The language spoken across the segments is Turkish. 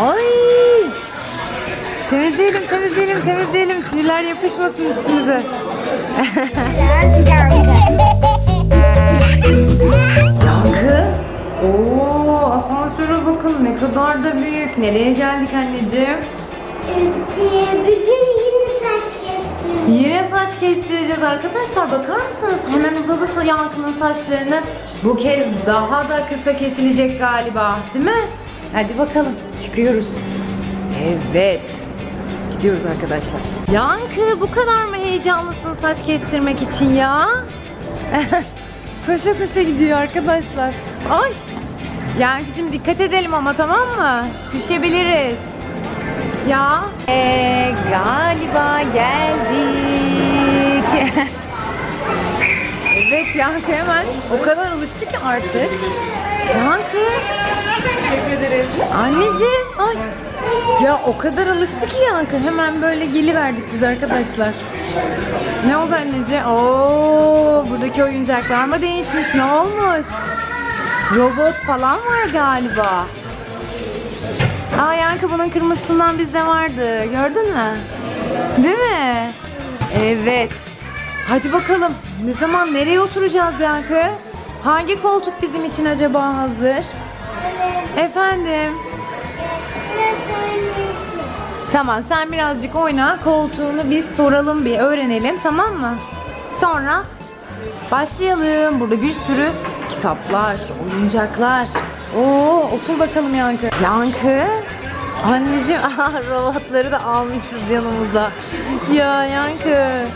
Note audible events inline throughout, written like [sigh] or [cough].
Ay! Temizleyelim, temizleyelim, temizleyelim. Tüyler yapışmasın üstümüze. Yankı. Oo, asansöre bakın ne kadar da büyük. Nereye geldik anneciğim? Bugün yine saç kestim. Yine saç kestireceğiz arkadaşlar. Bakar mısınız? Hemen uzadı Yankı'nın saçlarını. Bu kez daha da kısa kesilecek galiba. Değil mi? Hadi bakalım. Çıkıyoruz. Evet. Gidiyoruz arkadaşlar. Yankı bu kadar mı heyecanlısın saç kestirmek için ya? [laughs] koşa koşa gidiyor arkadaşlar. Ay. Yankıcığım dikkat edelim ama tamam mı? Düşebiliriz. Ya ee, galiba geldik. [laughs] evet Yankı hemen o kadar alıştı ki artık. Yankı. Teşekkür ederiz. Anneciğim. Ay. Ya o kadar alıştı ki Yankı. Hemen böyle geliverdik biz arkadaşlar. Ne oldu anneciğim? Oo, buradaki oyuncaklar mı değişmiş? Ne olmuş? Robot falan var galiba. Aa Yankı bunun kırmızısından bizde vardı. Gördün mü? Değil mi? Evet. Hadi bakalım. Ne zaman nereye oturacağız Yankı? Hangi koltuk bizim için acaba hazır? Efendim? Tamam sen birazcık oyna. Koltuğunu biz soralım bir öğrenelim tamam mı? Sonra başlayalım. Burada bir sürü kitaplar, oyuncaklar. Oo otur bakalım Yankı. Yankı? Anneciğim [laughs] aha, robotları da almışız yanımıza. Ya Yankı.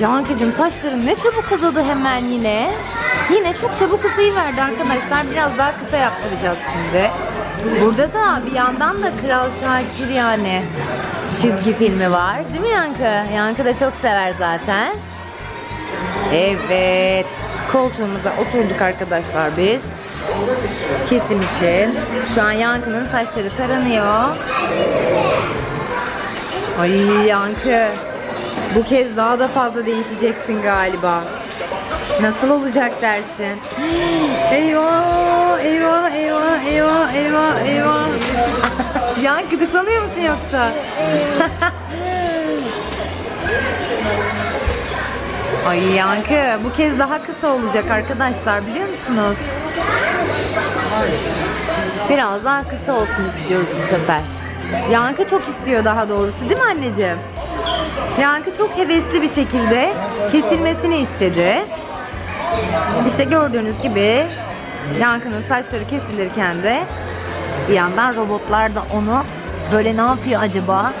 Yankıcığım saçların ne çabuk uzadı hemen yine. Yine çok çabuk uzayıverdi arkadaşlar. Biraz daha kısa yaptıracağız şimdi. Burada da bir yandan da Kral Şakir yani çizgi filmi var. Değil mi Yankı? Yankı da çok sever zaten. Evet. Koltuğumuza oturduk arkadaşlar biz. Kesim için. Şu an Yankı'nın saçları taranıyor. Ay Yankı. Bu kez daha da fazla değişeceksin galiba. Nasıl olacak dersin? [gasps] Eyvah, eyvah, eyvah, eyvah, eyvah, eyvah. [laughs] Yankı gıdıklanıyor musun yoksa? [laughs] Ay Yankı bu kez daha kısa olacak arkadaşlar biliyor musunuz? Biraz daha kısa olsun istiyoruz bu sefer. Yankı çok istiyor daha doğrusu değil mi anneciğim? Yankı çok hevesli bir şekilde kesilmesini istedi. İşte gördüğünüz gibi Yankı'nın saçları kesilirken de bir yandan robotlar da onu böyle ne yapıyor acaba?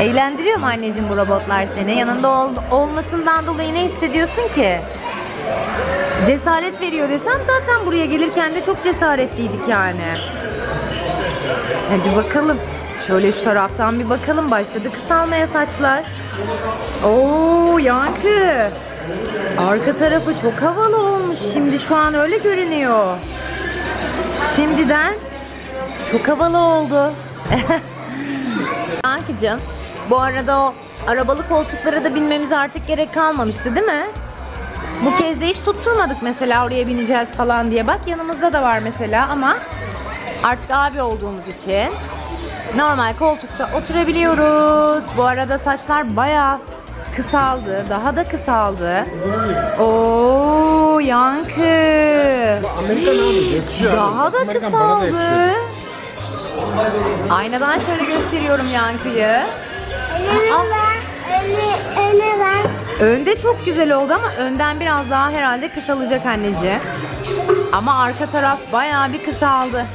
Eğlendiriyor mu anneciğim bu robotlar seni? Yanında ol- olmasından dolayı ne hissediyorsun ki? Cesaret veriyor desem zaten buraya gelirken de çok cesaretliydik yani. Hadi bakalım. Şöyle şu taraftan bir bakalım. Başladı kısalmaya saçlar. Oo Yankı. Arka tarafı çok havalı olmuş. Şimdi şu an öyle görünüyor. Şimdiden çok havalı oldu. [laughs] Yankıcığım bu arada o arabalı koltuklara da binmemize artık gerek kalmamıştı değil mi? Bu kez de hiç tutturmadık mesela oraya bineceğiz falan diye. Bak yanımızda da var mesela ama artık abi olduğumuz için normal koltukta oturabiliyoruz. Bu arada saçlar bayağı kısaldı. Daha da kısaldı. Oo yankı. Daha da Amerikan bana da kısaldı. Aynadan şöyle gösteriyorum yankıyı. Ver. Öne ver. Önde çok güzel oldu ama önden biraz daha herhalde kısalacak anneciğim. Ama arka taraf bayağı bir kısaldı.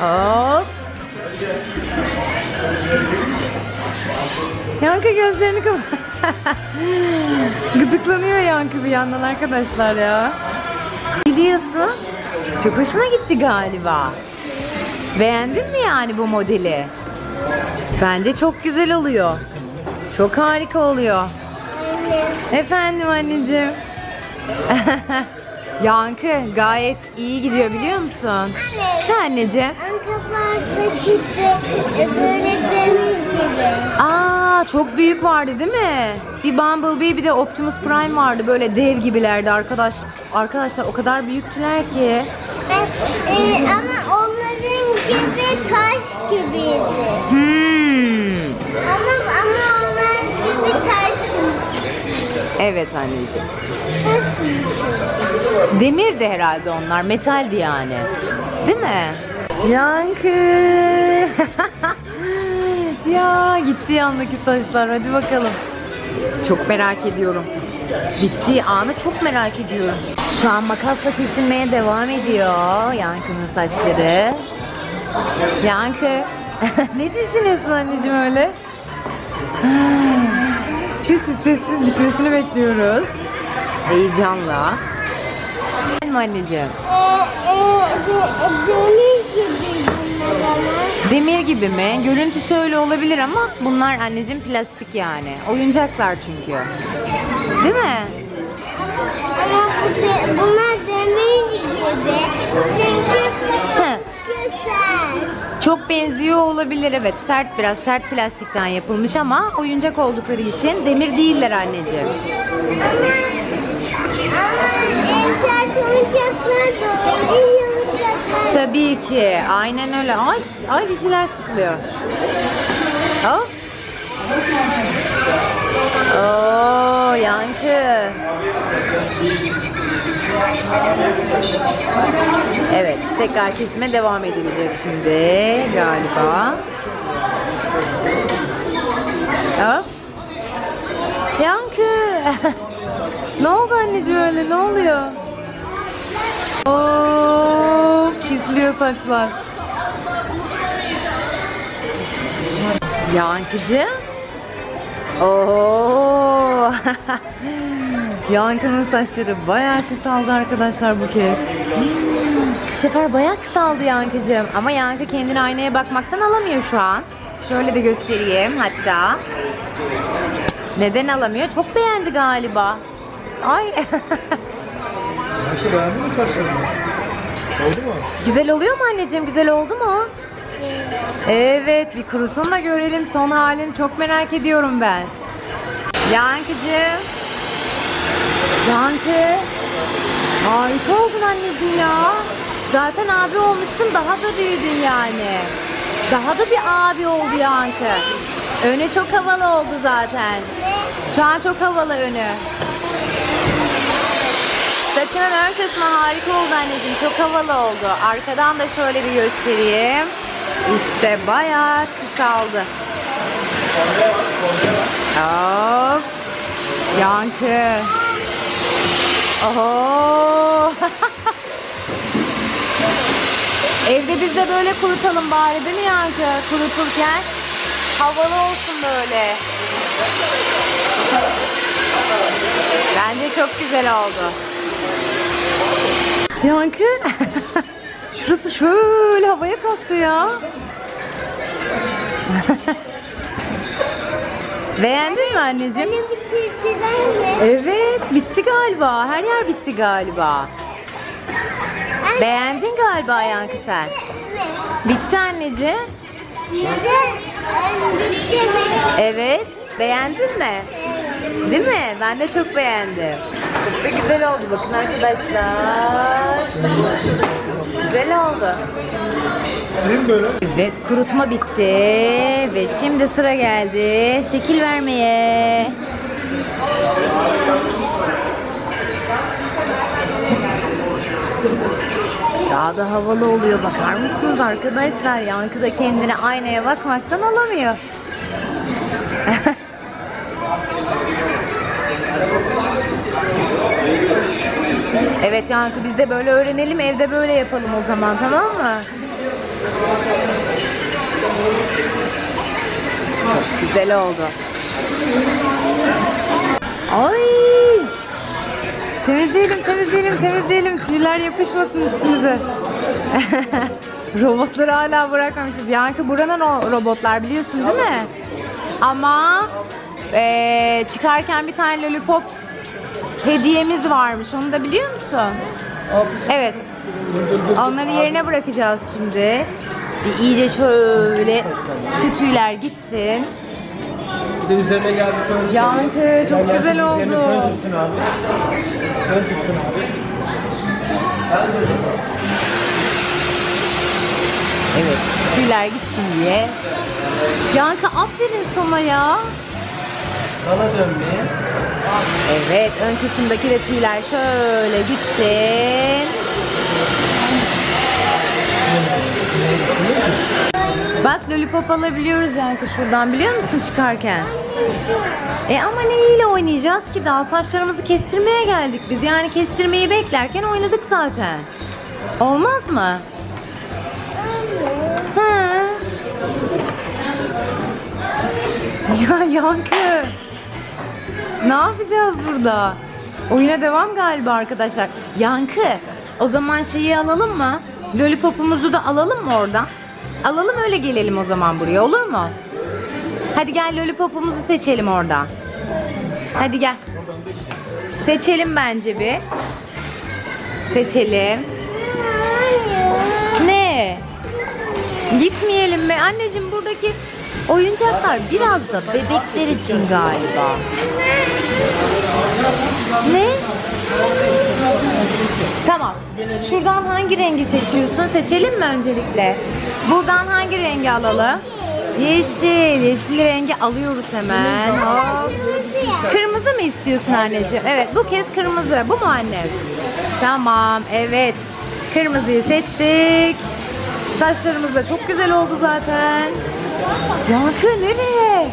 Hop. Yankı gözlerini kapat. [laughs] Gıdıklanıyor Yankı bir yandan arkadaşlar ya. Biliyorsun. Çok hoşuna gitti galiba. Beğendin mi yani bu modeli? Bence çok güzel oluyor. Çok harika oluyor. Efendim anneciğim. [laughs] Yankı gayet iyi gidiyor biliyor musun? Ne anneciğim? Anka farklı çıktı. E, Böyle deniz gibi. Aa çok büyük vardı değil mi? Bir Bumblebee bir de Optimus Prime vardı böyle dev gibilerdi arkadaş. Arkadaşlar o kadar büyüktüler ki. E, e, ama onların gibi taş gibiydi. Hmm. Evet anneciğim. Taşmış. Demirdi herhalde onlar. Metaldi yani. Değil mi? Yankı. [laughs] ya gitti yandaki taşlar. Hadi bakalım. Çok merak ediyorum. Bittiği anı çok merak ediyorum. Şu an makasla kesilmeye devam ediyor Yankı'nın saçları. Yankı. [laughs] ne düşünüyorsun anneciğim öyle? Sessiz sessiz bitmesini bekliyoruz. Heyecanla. Mi anneciğim? De- demir gibi mi? Görüntüsü öyle olabilir ama bunlar anneciğim plastik yani. Oyuncaklar çünkü. Değil mi? Ama bunlar demir gibi. Çünkü. Çok benziyor olabilir evet. Sert biraz sert plastikten yapılmış ama oyuncak oldukları için demir değiller anneciğim. Tabii ki. Aynen öyle. Ay, ay bir şeyler sıkılıyor. Hop. Oo, yankı. Evet, tekrar kesime devam edilecek şimdi galiba. Hop. Yankı. [laughs] ne oldu anneciğim öyle? Ne oluyor? Oo, kesiliyor saçlar. Yankıcı. Oo. [laughs] Yankı'nın saçları bayağı kısaldı arkadaşlar bu kez. Hmm, Bu sefer bayağı kısaldı Yankıcığım. Ama Yankı kendini aynaya bakmaktan alamıyor şu an. Şöyle de göstereyim hatta. Neden alamıyor? Çok beğendi galiba. Ay. [laughs] Ayşe beğendin mi saçlarını? Oldu mu? Güzel oluyor mu anneciğim? Güzel oldu mu? Evet, bir kurusunu da görelim. Son halini çok merak ediyorum ben. Yankıcığım. Yankı. Harika oldun anneciğim ya. Zaten abi olmuştun, daha da büyüdün yani. Daha da bir abi oldu Yankı. Önü çok havalı oldu zaten. Şu an çok havalı önü. Saçının ön kısmı harika oldu anneciğim. Çok havalı oldu. Arkadan da şöyle bir göstereyim. İşte bayağı kısaldı. Hop. Yankı. Oho. [laughs] Evde biz de böyle kurutalım bari değil mi Yankı? Kuruturken. Havalı olsun böyle. Bence çok güzel oldu. Yankı. [laughs] Şurası şöyle havaya kalktı ya. [laughs] Beğendin mi anneciğim? Beni bitirdiler mi? Evet, bitti galiba. Her yer bitti galiba. Beğendin galiba Yankı sen. Bitti anneciğim. Evet, beğendin mi? Değil mi? Ben de çok beğendim. Da güzel oldu bakın arkadaşlar. Güzel oldu. Değil mi böyle? Evet kurutma bitti ve şimdi sıra geldi şekil vermeye. Daha da havalı oluyor bakar mısınız arkadaşlar? Yankı da kendini aynaya bakmaktan alamıyor. [laughs] evet Yankı biz de böyle öğrenelim evde böyle yapalım o zaman tamam mı? Güzel oldu. Ay! Temizleyelim, temizleyelim, temizleyelim. Tüyler yapışmasın üstümüze. [laughs] Robotları hala bırakmamışız. Yankı buranın o robotlar biliyorsun değil mi? Ama eee, çıkarken bir tane lollipop hediyemiz varmış. Onu da biliyor musun? Evet. Onları yerine bırakacağız şimdi. Bir iyice şöyle şu tüyler gitsin. Bir de üzerine geldi ön. Yankı çok güzel oldu. Tutsun abi. Ön tutsun abi. Evet. Tüyler gitsin diye. Yankı aferin sana ya. Bana dön bir. Evet ön kısımdaki de tüyler şöyle gitsin. Bak lollipop alabiliyoruz Yankı şuradan biliyor musun çıkarken? E ama neyle oynayacağız ki daha saçlarımızı kestirmeye geldik biz. Yani kestirmeyi beklerken oynadık zaten. Olmaz mı? Ha. Ya Yankı. Ne yapacağız burada? Oyuna devam galiba arkadaşlar. Yankı, o zaman şeyi alalım mı? Lollipopumuzu da alalım mı oradan? Alalım öyle gelelim o zaman buraya olur mu? Hadi gel lollipopumuzu seçelim oradan. Hadi gel. Seçelim bence bir. Seçelim. Ne? Gitmeyelim mi? Anneciğim buradaki oyuncaklar biraz da bebekler için galiba. Ne? Tamam. Şuradan hangi rengi seçiyorsun? Seçelim mi öncelikle? Buradan hangi rengi alalım? Yeşil. Yeşil rengi alıyoruz hemen. Kırmızı mı istiyorsun anneciğim? Evet bu kez kırmızı. Bu mu annem? Tamam evet. Kırmızıyı seçtik. Saçlarımız da çok güzel oldu zaten. Yankı nereye?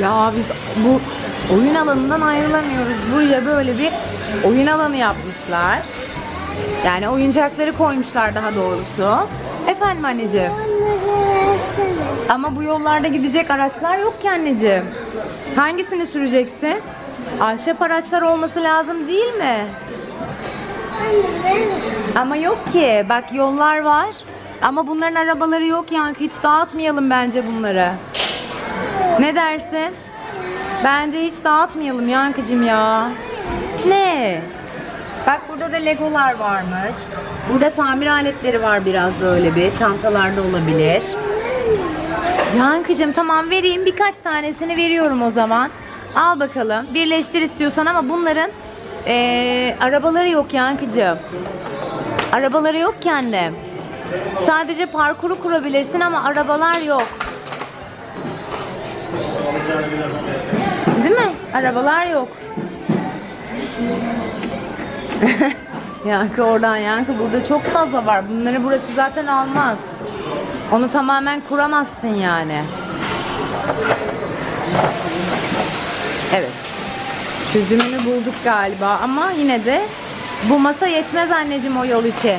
Ya biz bu oyun alanından ayrılamıyoruz. Buraya böyle bir oyun alanı yapmışlar. Yani oyuncakları koymuşlar daha doğrusu. Efendim anneciğim. Ama bu yollarda gidecek araçlar yok ki anneciğim. Hangisini süreceksin? Ahşap araçlar olması lazım değil mi? Ama yok ki. Bak yollar var. Ama bunların arabaları yok Yankı. Hiç dağıtmayalım bence bunları. Ne dersin? Bence hiç dağıtmayalım Yankıcım ya. Ne? Bak burada da legolar varmış. Burada tamir aletleri var biraz böyle bir. Çantalarda olabilir. Yankıcım tamam vereyim. Birkaç tanesini veriyorum o zaman. Al bakalım. Birleştir istiyorsan ama bunların eee, arabaları yok Yankıcım. Arabaları yok ki. Sadece parkuru kurabilirsin ama arabalar yok. Değil mi? Arabalar yok. [laughs] yankı oradan yankı burada çok fazla var. Bunları burası zaten almaz. Onu tamamen kuramazsın yani. Evet. Çözümünü bulduk galiba ama yine de bu masa yetmez anneciğim o yol için.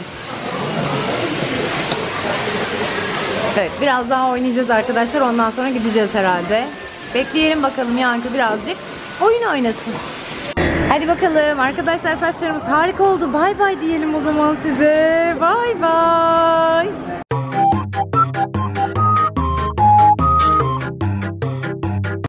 Evet biraz daha oynayacağız arkadaşlar ondan sonra gideceğiz herhalde. Bekleyelim bakalım Yankı birazcık oyun oynasın. Hadi bakalım arkadaşlar saçlarımız harika oldu. Bay bay diyelim o zaman size. Bay bay.